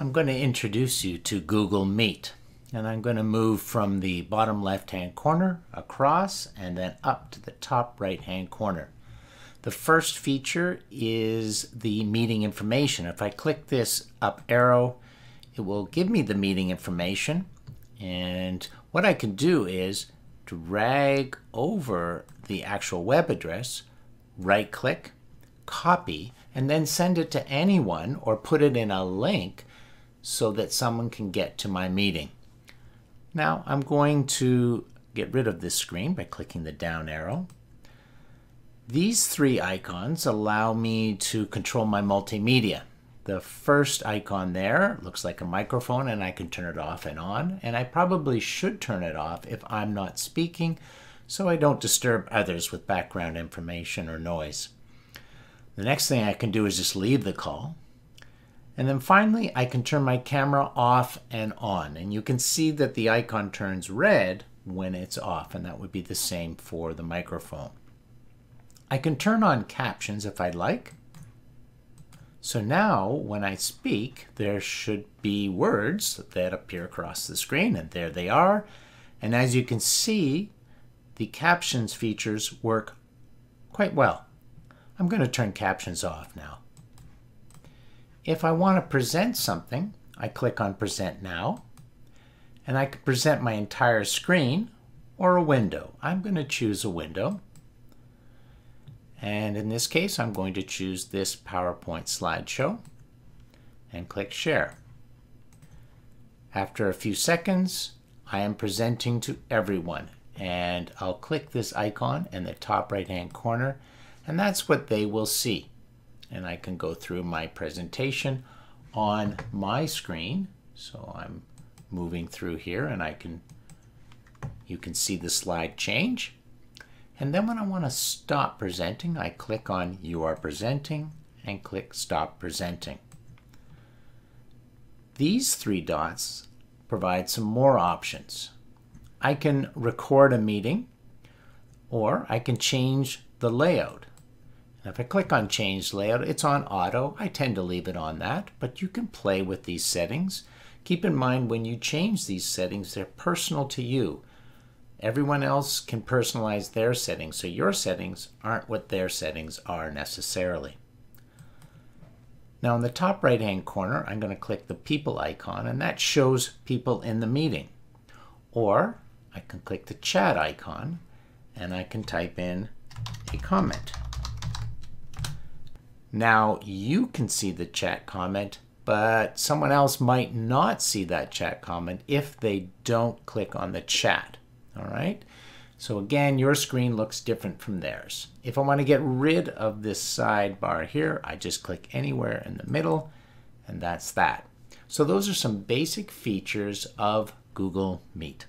I'm going to introduce you to Google Meet. And I'm going to move from the bottom left hand corner across and then up to the top right hand corner. The first feature is the meeting information. If I click this up arrow, it will give me the meeting information. And what I can do is drag over the actual web address, right click, copy, and then send it to anyone or put it in a link so that someone can get to my meeting. Now I'm going to get rid of this screen by clicking the down arrow. These three icons allow me to control my multimedia. The first icon there looks like a microphone and I can turn it off and on and I probably should turn it off if I'm not speaking so I don't disturb others with background information or noise. The next thing I can do is just leave the call and then finally, I can turn my camera off and on. And you can see that the icon turns red when it's off, and that would be the same for the microphone. I can turn on captions if I'd like. So now, when I speak, there should be words that appear across the screen, and there they are. And as you can see, the captions features work quite well. I'm going to turn captions off now. If I want to present something, I click on Present Now, and I can present my entire screen or a window. I'm going to choose a window. And in this case, I'm going to choose this PowerPoint slideshow and click Share. After a few seconds, I am presenting to everyone. And I'll click this icon in the top right hand corner, and that's what they will see and I can go through my presentation on my screen. So I'm moving through here and I can, you can see the slide change. And then when I want to stop presenting, I click on You are presenting and click Stop presenting. These three dots provide some more options. I can record a meeting or I can change the layout. If I click on change layout, it's on auto. I tend to leave it on that, but you can play with these settings. Keep in mind when you change these settings, they're personal to you. Everyone else can personalize their settings, so your settings aren't what their settings are necessarily. Now in the top right hand corner, I'm going to click the people icon and that shows people in the meeting. Or I can click the chat icon and I can type in a comment. Now you can see the chat comment, but someone else might not see that chat comment if they don't click on the chat. All right. So again, your screen looks different from theirs. If I want to get rid of this sidebar here, I just click anywhere in the middle, and that's that. So those are some basic features of Google Meet.